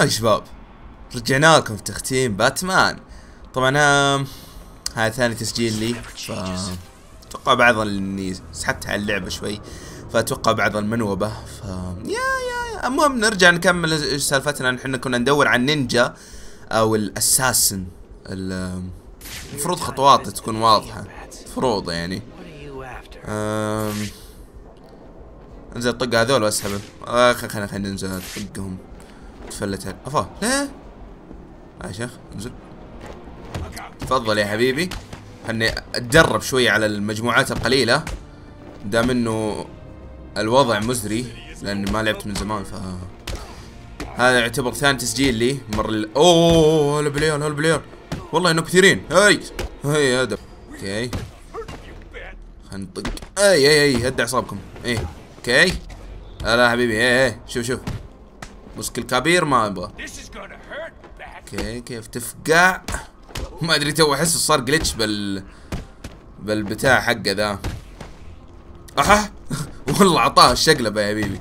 يا شباب رجعنا لكم في تختيم باتمان. طبعا هذا ثاني تسجيل لي أتوقع بعض إني سحبت على اللعبة شوي فأتوقع بعض المنوبة ف يا يا المهم نرجع نكمل سالفتنا. إحنا كنا ندور عن نينجا أو الأساسن ال- المفروض خطوات تكون واضحة مفروض يعني. أم... انزل طق هذول واسحبهم. آه خلينا خلينا ننزل طقهم. تفلت أفا. ليه يا شيخ انزل. تفضل يا حبيبي. خلني أتدرب شوي على المجموعات القليلة. دام إنه الوضع مزري لأني ما لعبت من زمان ف هذا يعتبر ثاني تسجيل لي. مر ال... أوه هلا بليون هلا بليون والله إنه كثيرين. هاي. هاي هذا. okay. خلينا نطق. أي أي أي هدي أعصابكم. اي okay. لا لا حبيبي. اي اي شوف شوف. مسك الكبير ما أبغى. okay كيف تفقع؟ ما أدري تو أحس صار glitch بال بالبتاع حقه ذا. أها! والله اعطاه الشقلبه يا حبيبي.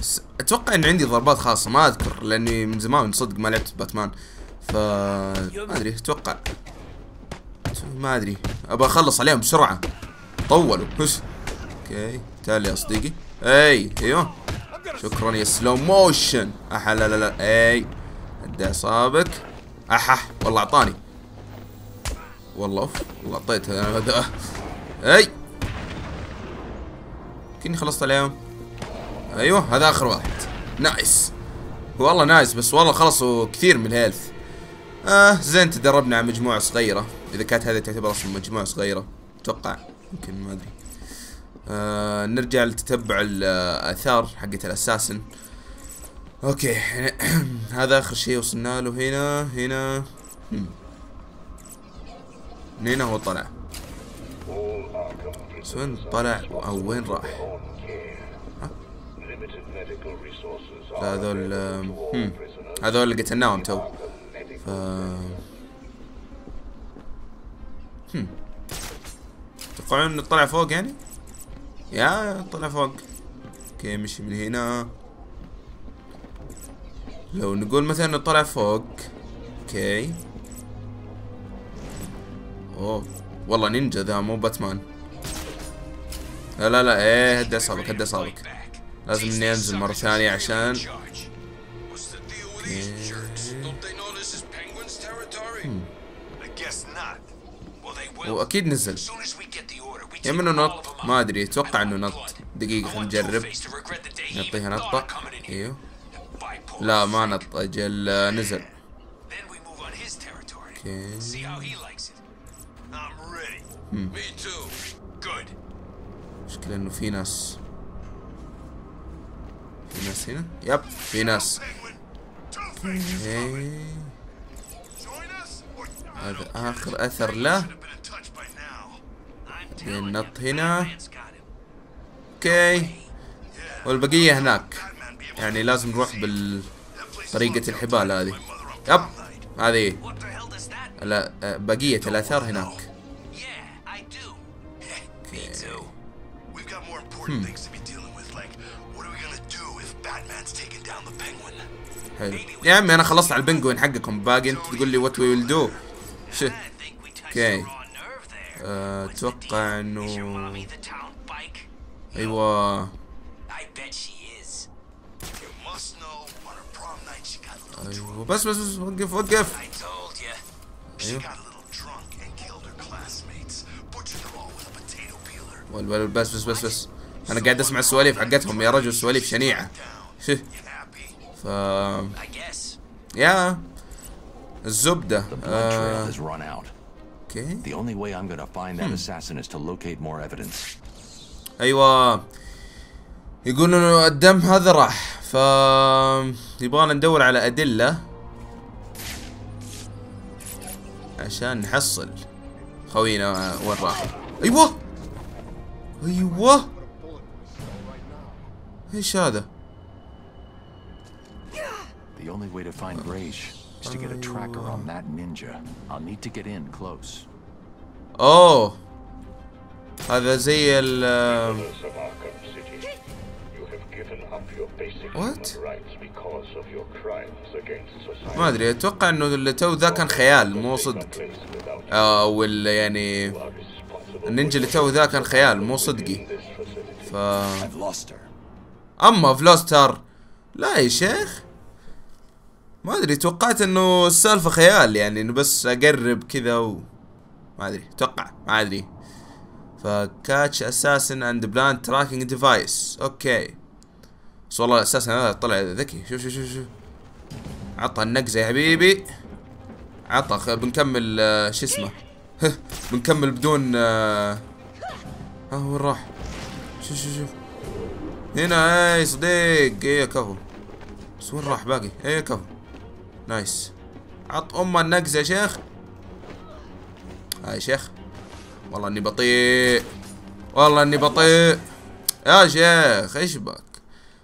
بس أتوقع ان عندي ضربات خاصة ما أذكر لأني من زمان صدق ما لعبت باتمان. ف ما أدري أتوقع ما أدري. أبغى أخلص عليهم بسرعة. طولوا. okay تعال يا صديقي. إي أيوه. شكرا يا slow motion أحا لا لا لا. إي. ادي اعصابك أحا والله أعطاني. والله أوف والله أعطيته. هذا إي. كني خلصت عليهم أيوه هذا آخر واحد. nice. والله nice بس والله خلصوا كثير من ال health آه زين تدربنا على مجموعة صغيرة. إذا كانت هذه تعتبر أصلا مجموعة صغيرة أتوقع يمكن ما أدري. آه نرجع لتتبع الاثار حقت الأساسن. أوكي. هذا آخر شيء وصلنا له. هنا هنا. من هنا هو طلع. بس وين طلع؟ أو وين راح؟ هذول. هذول اللي قتلناهم تو. ف هم. تتوقعون إنه طلع فوق يعني؟ يا طلع فوق. okay مشي من هنا. لو نقول مثلا إنه طلع فوق okay. أوه والله نينجا ذا مو باتمان. لا لا لا إيه هدي أصابك هدي أصابك. لازم إني أنزل مرة ثانية عشان. Will. وأكيد نزل. يا of نط. ما أدري أتوقع إنه نط. دقيقة خلينا نجرب. نعطيها نطة. أيوه. لا ما نط. أجل آه، نزل. أوكي. مشكلة إنه في ناس. في ناس هنا؟ yep في ناس. okay. هذا آخر أثر له. ننط هنا okay. والبقية هناك. يعني لازم نروح بالطريقة الحبال هذه. yep. هذه. لا بقية الآثار هناك. Hmm. حلو. يا عمي أنا خلصت على البنجوين حقكم. باقي أنت تقول لي what we will do okay. آه، أتوقع إنه أيوه. أيوه. بس بس وقف وقف. أيوه. بس بس بس بس. أنا قاعد أسمع السواليف حقتهم يا رجل سواليف شنيعة. ف يا. الزبدة. آه. okay The only way I'm gonna find that assassin is to locate more evidence. أيوه. يقولون إنه الدم هذا راح. ف يبغانا ندور على أدلة عشان نحصل. خوينا وين راح؟ أيوه! أيوه! إيش هذا؟ The only way to find Raish managed to get a tracker on uh. that ninja, I'll need to get in close. Oh. هذا زي ال وات؟ ما أدري أتوقع إنه اللي تو ذا كان خيال مو صدق. آه، أو يعني النينجا اللي تو ذا كان خيال مو صدقي. ف أما فلوستر لا يا شيخ. ما أدري توقعت إنه السالفة خيال يعني إنه بس أقرب كذا و ما أدري أتوقع ما أدري. ف catch assassin and plant tracking device okay. بس والله أساسا هذا طلع ذكي. شوف شوف شوف شوف. عطى النقزة يا حبيبي. عطى بنكمل آه، شو اسمه؟ بنكمل بدون آه، وين راح؟ شوف شوف شوف. هنا اي صديق. إيه كفو. بس وين راح باقي؟ إيه كفو. نايس. عط أمه النقزة يا شيخ. هاي شيخ. والله إني بطيء. والله إني بطيء. يا شيخ إيش بك؟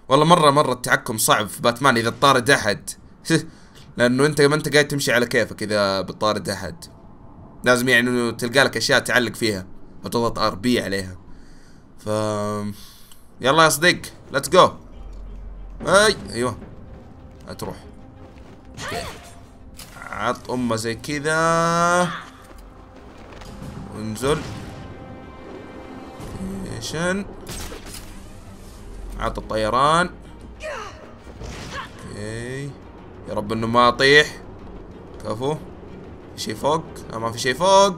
والله مرة مرة التحكم صعب في باتمان إذا تطارد أحد. لأنه أنت ما أنت قاعد تمشي على كيفك إذا بتطارد أحد. لازم يعني إنه تلقى لك أشياء تعلق فيها وتضغط RB عليها. ف يلا يا صديق let's go اي أيوه. لا تروح. okay. عط أمه زي كذا. وانزل ايشن عط الطيران. okay. يا رب إنه ما أطيح. كفو. في شي فوق. لا ما في شي فوق.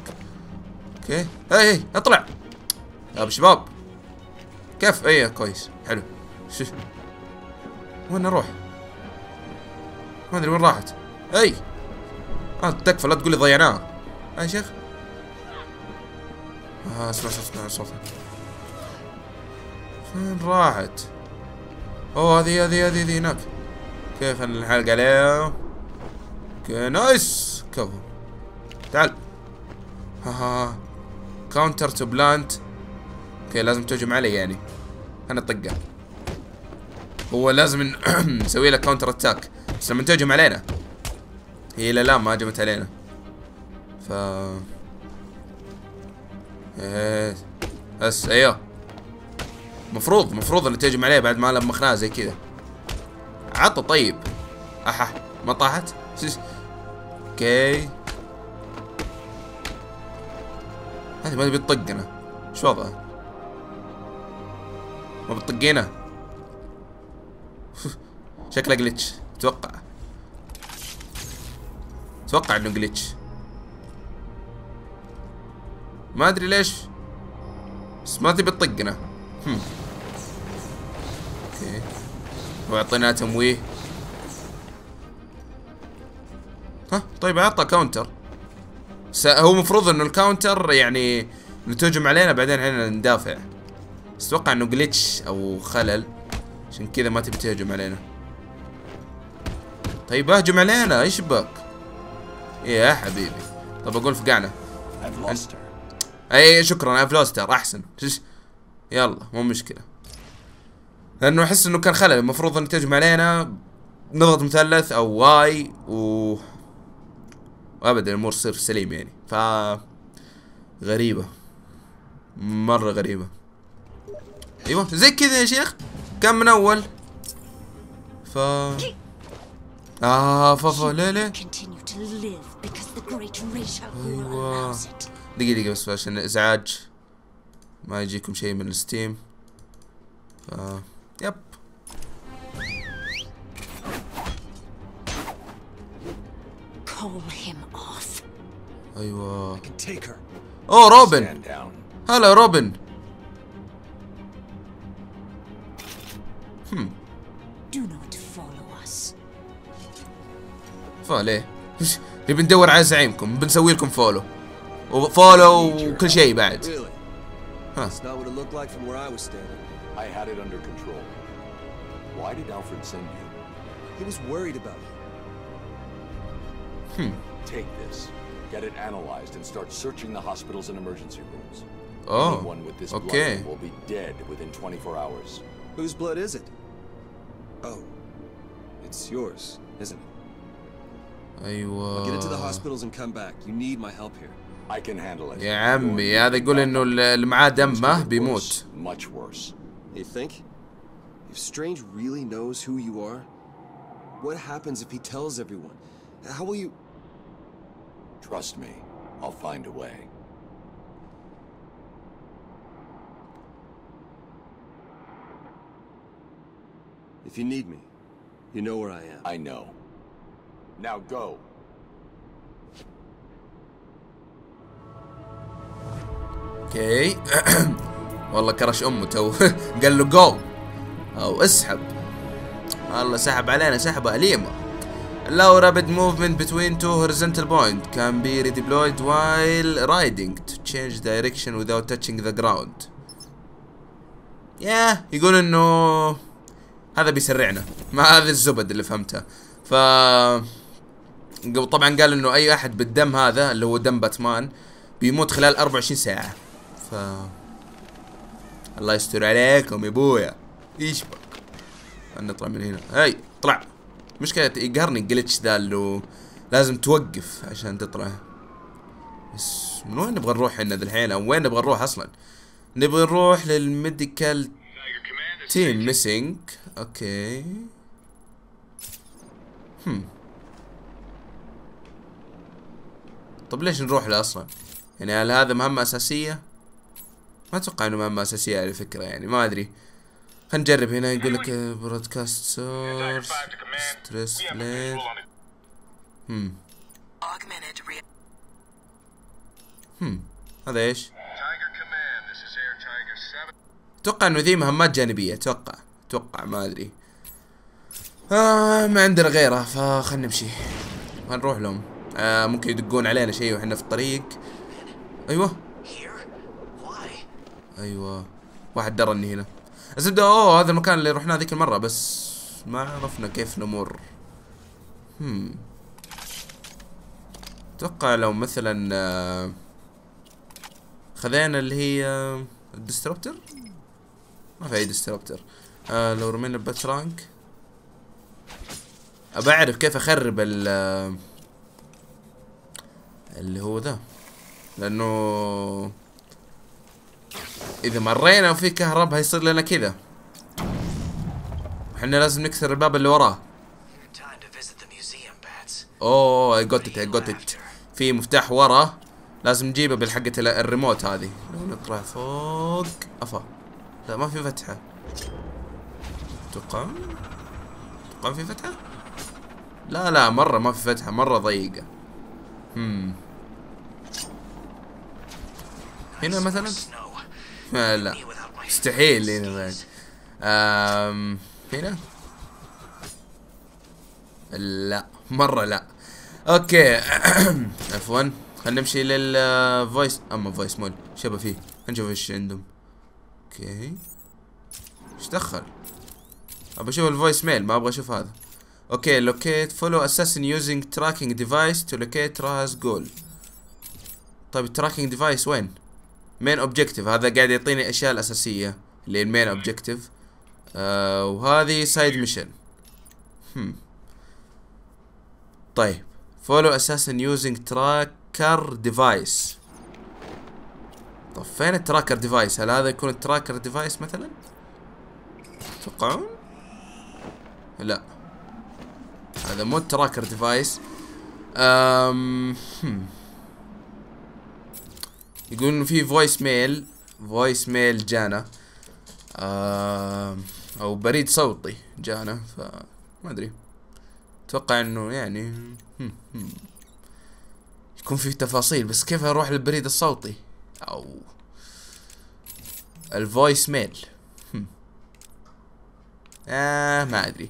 okay. هي هي اطلع يا شباب. كيف؟ إيه كويس. حلو. شو؟ وين أروح؟ ما أدري وين راحت. أي! آه تكفى لا تقول لي ضيعناها آه يا شيخ؟ آه اسمع اسمع صوتها فين راحت؟ أوه هذه هذه هذه هذه هناك. okay خلينا نحلق عليها؟ okay nice. كفو. تعال. ها ها counter to plant okay لازم تهجم علي يعني. أنا طقه هو لازم نسوي له counter attack بس لما تهجم علينا. هي لا لا ما هجمت علينا. ف إيه بس أيوه. مفروض مفروض ان تهجم عليه بعد ما لخمناه زي كذا. عطى طيب. أحا ما طاحت؟ okay. هذه ما تبي تطقنا. شو وضعها ما بتطقينا؟ شكله glitch أتوقع أتوقع إنه glitch ما أدري ليش. بس ما تبي تطقنا. هم. okay. واعطيناه تمويه ها طيب أعطى counter هو مفروض إنه ال counter يعني انه تهجم علينا بعدين إحنا ندافع. بس أتوقع إنه glitch أو خلل. عشان كذا ما تبي تهجم علينا. طيب اهجم علينا إيش بك؟ يا حبيبي. طب أقول فقعنا. أي شكرا افلوستر أحسن. يلا مو مشكلة. لأنه أحس إنه كان خلل. المفروض ان تهجم علينا نضغط مثلث أو واي و وابدا الأمور تصير سليم يعني. ف غريبة. مرة غريبة. أيوه زي كذا يا شيخ. كان من أول؟ ف آه فافا ليه ليه Continue to live because the great Ra's al Ghul أيوة. allows it. دقيقة دقيقة بس عشان ازعاج ما يجيكم شيء من الستيم ف... يب Call him off. أيوه Take her. اوه روبن Stand down. هلا روبن فليه نبي ندور على زعيمكم بنسوي لكم فولو وفولو وكل شيء بعد Really? Huh. It's not what it looked like from where I was standing. I had it under control. Why did Alfred send you? He was worried about you. Take this. Get it analyzed and start searching the hospitals and emergency rooms. Oh, Anyone with this okay. blood will be dead within 24 hours. Whose blood is it? Oh. It's yours, isn't it? ايوه Get it to the hospitals and come back. You need my help here. I can handle it. يا عمي هذا يقول انه اللي معاه دمه Worse. بيموت Much worse. You think? If Strange really knows who you are, what happens if he tells everyone? How will you. Trust me, I'll find a way. If you need me, you know where I am. I know. Now go. okay والله كرش أمه تو. قال له جو أو اسحب. الله سحب علينا سحبه أليمه. allow rapid movement between two horizontal points can be redeployed while riding to change direction without touching the ground يا يقول إنه هذا بيسرعنا. ما هذا الزبد اللي فهمته. ف طبعا قال إنه أي أحد بالدم هذا اللي هو دم باتمان بيموت خلال 24 ساعة. ف الله يستر عليكم يا أبويا. إيش بك؟ نطلع من هنا. هاي طلع. مشكلة يقهرني ال glitch ذا اللي لازم توقف عشان تطلع. بس من وين نبغى نروح إحنا ذا الحين؟ أو وين نبغى نروح أصلا؟ نبغى نروح لل medical team missing. okay. هم. طب ليش نروح له أصلا؟ يعني هل هذا مهمة أساسية؟ ما أتوقع إنه مهمة أساسية على فكرة يعني ما أدري. خلينا نجرب هنا يقول لك broadcast source 5 to command. Trace it. هم هم هذا إيش؟ Tiger Command, this is Air Tiger 7. أتوقع إنه ذي مهمات جانبية أتوقع. أتوقع ما أدري. آه ما عندنا غيره فخلنا نمشي. هنروح لهم. آه ممكن يدقون علينا شيء وإحنا في الطريق. أيوه? أيوه. واحد درني هنا. الزبدة أوه هذا المكان اللي رحناه ذيك المرة بس ما عرفنا كيف نمر. هم. أتوقع لو مثلا آه، خذينا اللي هي آه، ال disruptor؟ ما في أي disruptor. آه لو رمينا ال batarang. أبى أعرف كيف أخرب ال آه، اللي هو ذا. لأنه إذا مرينا وفي كهرب هيصير لنا كذا. إحنا لازم نكسر الباب اللي وراه. أوه I got it I got it في مفتاح ورا. لازم نجيبه بالحقة ال- الريموت هذه. لو نطلع فوق. أفا. لا ما في فتحة. أتوقع أتوقع في فتحة؟ لا لا مرة ما في فتحة مرة ضيقة. هنا مثلا. آه، لا. مستحيل هنا بعد هنا؟ لا. مرة لا. okay. عفوا. خلينا نمشي لل voice أما voice mail. شبه فيه. نشوف إيش عندهم. okay. إيش دخل؟ ابى أشوف ال voice mail ما أبغى أشوف هذا. okay. locate follow assassin using tracking device to locate Ra's Ghul طيب ال tracking device وين؟ main objective هذا قاعد يعطيني الاشياء الأساسية. اللي ال main objective وهذه side mission هم طيب. follow assassin using tracker device طب فين ال tracker device هل هذا يكون ال tracker device مثلا؟ تتوقعون لا. هذا مو ال tracker device أم... هم. يقول إنه في voice mail voice mail جانا. آم، أو بريد صوتي جانا ف ما أدري. أتوقع إنه يعني. يكون في تفاصيل بس كيف أروح للبريد الصوتي؟ أو ال voice mail. آه ما أدري.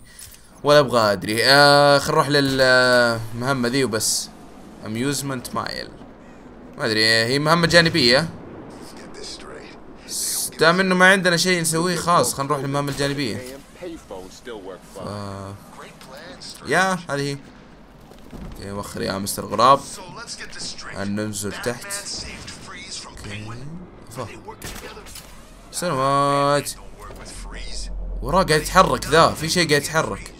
ولا أبغى أدري. آه خل نروح للمهمة ذي وبس. Amusement Mile ما أدري هي مهمة جانبية. دام إنه ما عندنا شيء نسويه خلاص خلينا نروح للمهمة الجانبية Strange. يا هذه هي okay وخر يا مستر غراب ننزل تحت. سلامات. وراه قاعد يتحرك ذا في شيء قاعد يتحرك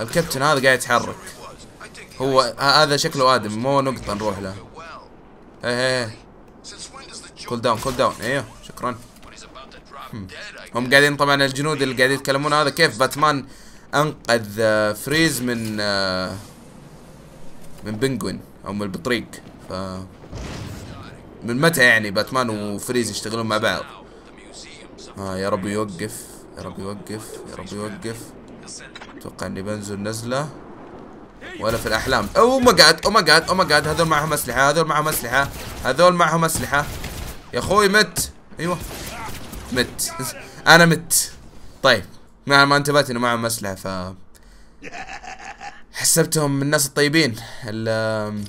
الكابتن هذا قاعد يتحرك هو هذا شكله آدم مو نقطة نروح له. إيه إيه cool down cool down أيوه شكرا. هم قاعدين طبعا الجنود اللي قاعدين يتكلمون. هذا كيف باتمان أنقذ آه، فريز من آه، من Penguin أو من البطريق. ف من متى يعني باتمان وفريز يشتغلون مع بعض؟ آه يا رب يوقف يا رب يوقف يا رب يوقف. أتوقع إني بنزل نزلة. ولا في الأحلام. أو ما قاد أو ما قاد أو ما قاد هذول معهم أسلحة هذول معهم أسلحة هذول معهم أسلحة. يا أخوي مت. أيوه. مت. أنا مت. طيب. ما ما انتبهت إنه معهم أسلحة ف حسبتهم من الناس الطيبين. ال-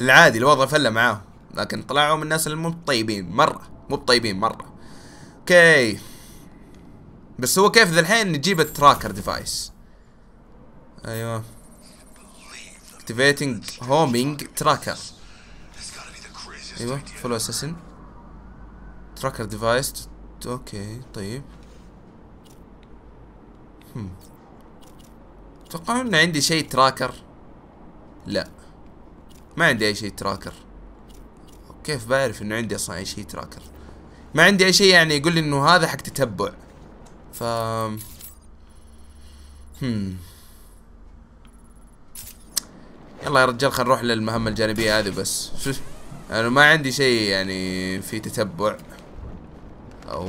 العادي الوضع فله معاهم لكن طلعوا من الناس المو طيبين مرة. مو طيبين مرة. okay. بس هو كيف ذا الحين نجيب ال tracker device أيوه. Be the craziest أيوه. follow assassin tracker device okay طيب. هم تتوقعون إن عندي شيء tracker لا. ما عندي أي شيء تراكر كيف بعرف إنه عندي أصلا أي شيء تراكر ما عندي أي شيء يعني يقول لي إنه هذا حق تتبع. ف هم يلا يا رجال خلينا نروح للمهمة الجانبية هذه بس. أنا ما عندي شيء يعني في تتبع. أو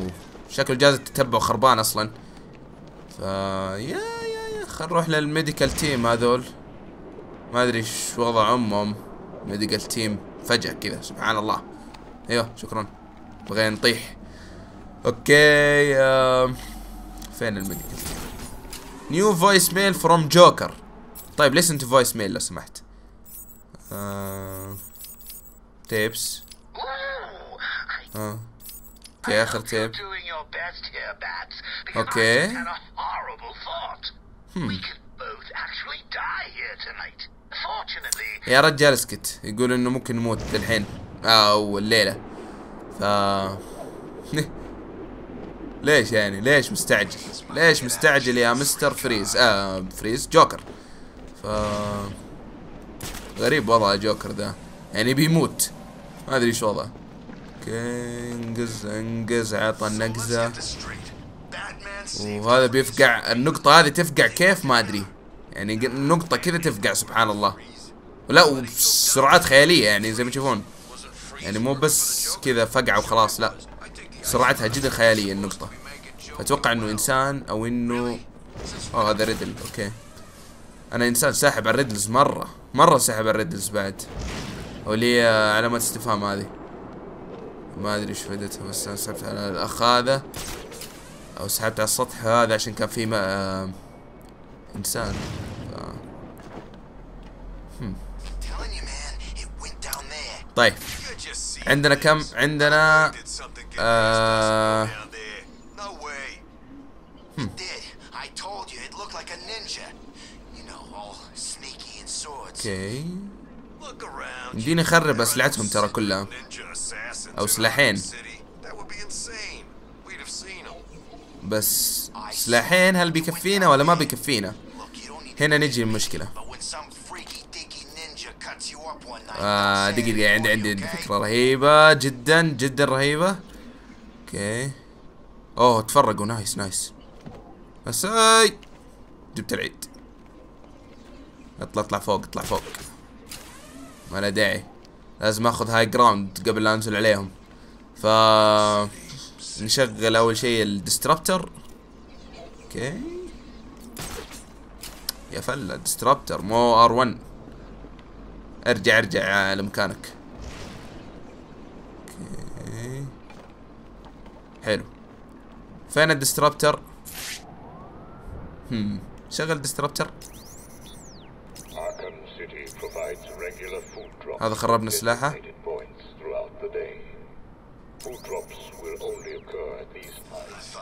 شكل جهاز التتبع خربان أصلا. ف يا يا يا خلينا نروح لل medical team هذول. ما أدري إيش وضع أمهم. medical team فجأة كذا سبحان الله. أيوه شكرا. بغينا نطيح. okay فين ال medical team؟ new voicemail from Joker طيب listen to voicemail لو سمحت. آه... tips آه. okay آخر tip tonight. Fortunately, يا رجال اسكت. يقول إنه ممكن نموت الحين أو الليلة ف ليش يعني؟ ليش مستعجل؟ ليش مستعجل يا Mr. Freeze؟ آه فريز جوكر. ف غريب وضع جوكر ذا يعني بيموت. ما أدري إيش وضعه. okay انقز انقز عطى saved وهذا بيفقع. النقطة هذه تفقع كيف؟ ما أدري. يعني النقطة كذا تفقع سبحان الله. لا وبسرعات خيالية يعني زي ما تشوفون. يعني مو بس كذا فقعة وخلاص لا. سرعتها جدا خيالية النقطة. أتوقع إنه إنسان أو انه أوه هذا riddle. okay. أنا إنسان ساحب على ال riddles مرة مرة ساحب على ال riddles بعد. ولي علامات استفهام هذه. ما أدري إيش فائدتها بس أنا سحبت على الأخ هذا. أو سحبت على السطح هذا عشان كان في ما آه إنسان. طيب. عندنا كم؟ عندنا آه okay. يمديني اخرب أسلحتهم ترى كلها. In سلاحين. بس سلاحين هل بيكفينا ولا ما بيكفينا؟ هنا نجي المشكلة. آه دقيقة عندي عندي عندي? فكرة رهيبة جدا جدا رهيبة. okay. أوه تفرقوا nice nice. بس آي جبت العيد. اطلع اطلع فوق اطلع فوق. ما له داعي. لازم آخذ high ground قبل لا أنزل عليهم. ف نشغل أول شيء ال disruptor okay. يا فله disruptor مو R 1 ارجع ارجع لمكانك. okay. حلو. فين الديستربتر هم. شغل ديستربتر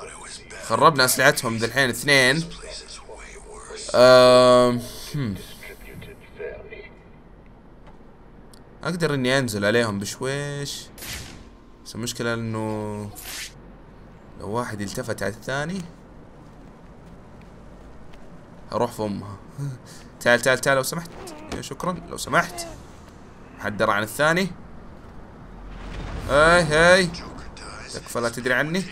it was bad. خربنا أسلحتهم ذا الحين اثنين. Distributed fairly. أقدر إني أنزل عليهم بشويش. بس المشكلة إنه لو واحد التفت على الثاني أروح في امها تعال تعال تعال لو سمحت. شكرا لو سمحت. حد درى عن الثاني. هاي هاي. تكفى لا تدري عني.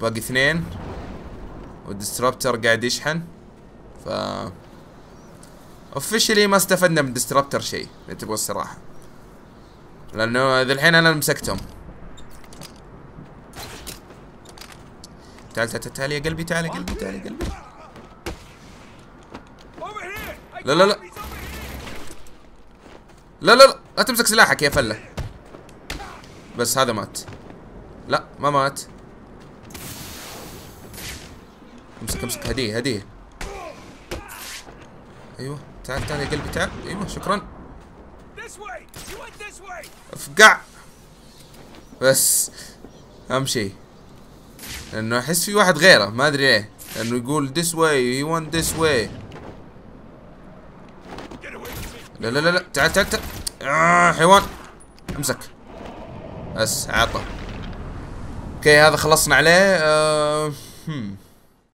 باقي اثنين. وال disruptor قاعد يشحن. ف officially ما استفدنا من ال disruptor شيء إذا تبغى الصراحة. لأنه ذا الحين أنا مسكتهم. تعال تعال تعال يا قلبي تعال يا قلبي تعال يا قلبي. لا لا لا. لا لا لا. لا تمسك سلاحك يا فلة. بس هذا مات. لا ما مات. امسك امسك. هدية هدية. أيوه. تعال تعال يا قلبي تعال. أيوه شكرا. أفقع. بس. أهم شيء لأنه أحس في واحد غيره. ما أدري ليه. لأنه يقول this way he want this way. لا لا لا تعال تعال تعال. آه حيوان. امسك. بس عطى أوكي هذا خلصنا عليه. آه... هم.